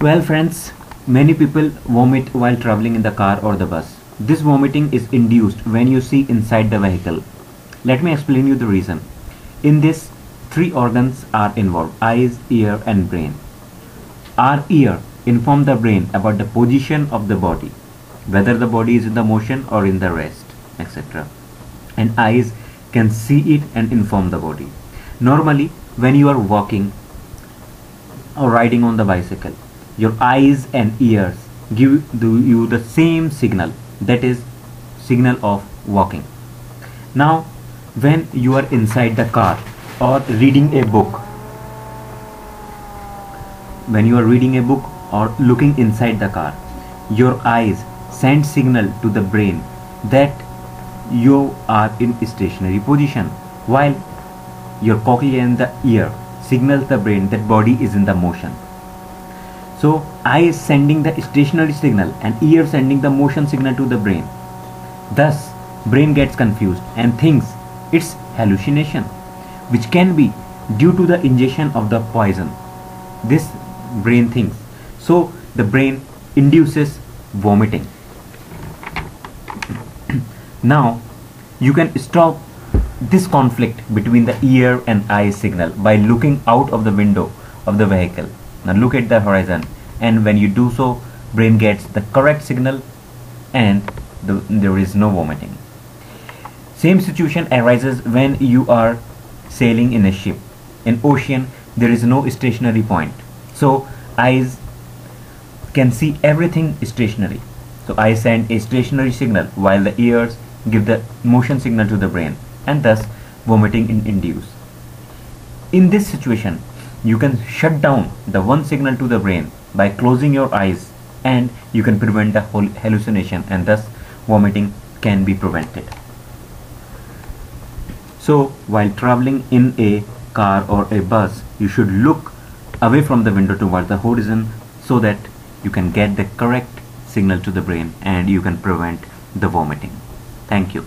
Well friends, many people vomit while traveling in the car or the bus. This vomiting is induced when you see inside the vehicle. Let me explain you the reason. In this, three organs are involved, eyes, ear and brain. Our ear inform the brain about the position of the body, whether the body is in the motion or in the rest, etc. And eyes can see it and inform the body. Normally, when you are walking or riding on the bicycle, your eyes and ears give you the same signal that is signal of walking. Now when you are inside the car or reading a book when you are reading a book or looking inside the car your eyes send signal to the brain that you are in stationary position while your cochlea and the ear signals the brain that body is in the motion so eye is sending the stationary signal and ear sending the motion signal to the brain. Thus brain gets confused and thinks it's hallucination which can be due to the ingestion of the poison. This brain thinks. So the brain induces vomiting. now you can stop this conflict between the ear and eye signal by looking out of the window of the vehicle now look at the horizon. And when you do so brain gets the correct signal and the, there is no vomiting. Same situation arises when you are sailing in a ship. In ocean there is no stationary point. So eyes can see everything stationary. So eye send a stationary signal while the ears give the motion signal to the brain and thus vomiting in induce. In this situation you can shut down the one signal to the brain by closing your eyes and you can prevent the whole hallucination and thus vomiting can be prevented. So while traveling in a car or a bus you should look away from the window towards the horizon so that you can get the correct signal to the brain and you can prevent the vomiting. Thank you.